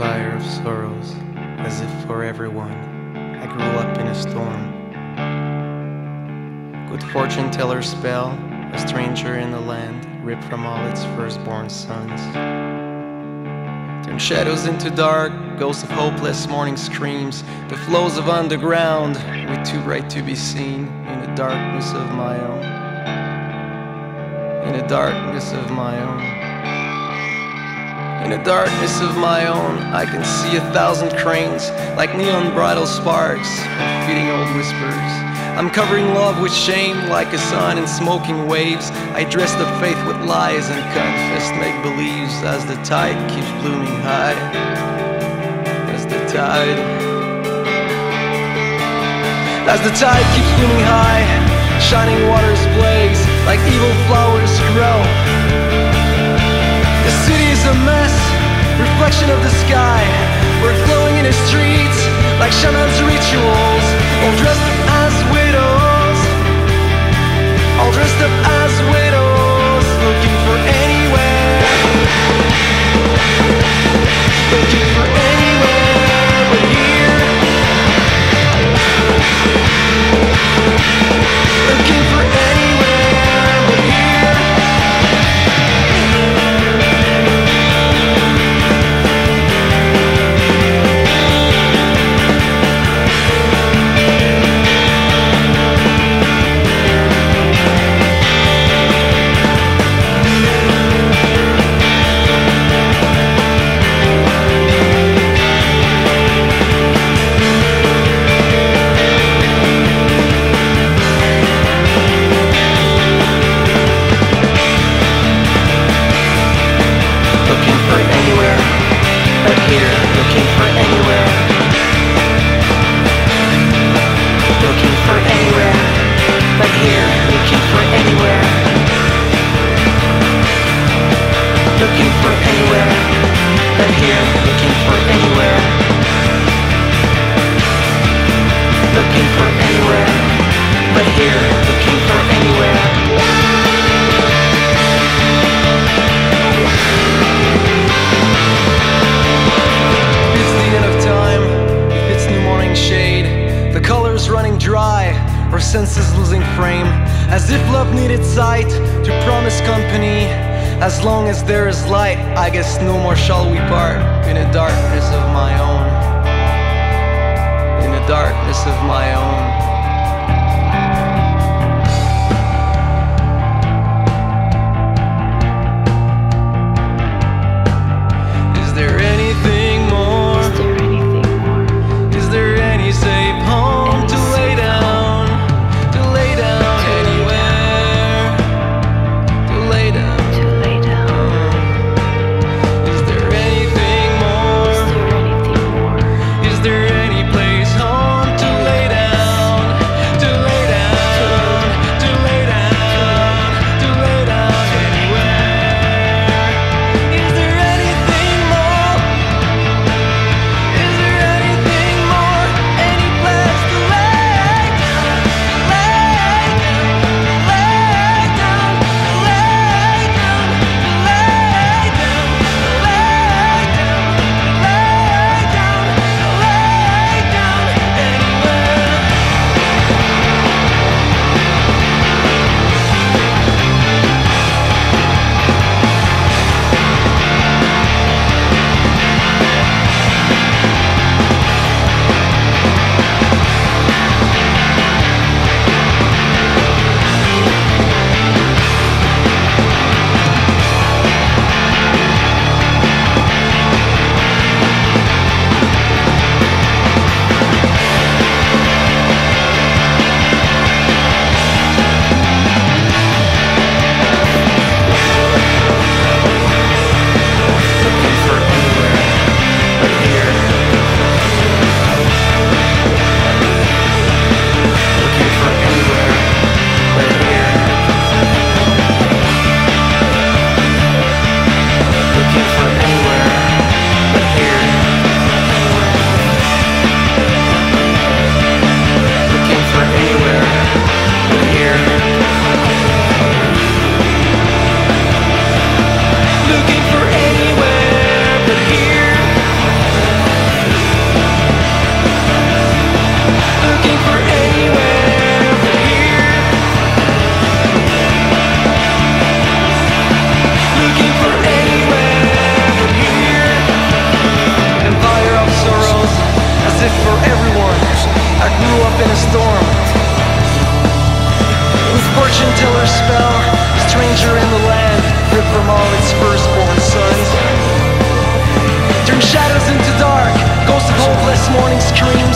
fire of sorrows, as if for everyone I grew up in a storm. Good fortune teller spell, a stranger in the land, ripped from all its firstborn sons. Turn shadows into dark, ghosts of hopeless morning screams, the flows of underground, with too bright to be seen in the darkness of my own. In the darkness of my own. In the darkness of my own, I can see a thousand cranes like neon bridal sparks, feeding old whispers. I'm covering love with shame like a sun in smoking waves. I dress the faith with lies and confess make believes as the tide keeps blooming high. As the tide. As the tide keeps blooming high, shining waters blaze like evil flowers grow. Is a mess, reflection of the sky. We're glowing in the streets like shamans' rituals, all dressed up as widows. All dressed up as Looking for anywhere but here. Looking for anywhere. It's the end of time, it's new morning shade. The colors running dry, our senses losing frame. As if love needed sight to promise company. As long as there is light, I guess no more shall we part in the darkness of my own. Darkness of my own. everyone. I grew up in a storm. With fortune teller spell, stranger in the land, ripped from all its firstborn sons. Turn shadows into dark, ghosts of hopeless morning screams.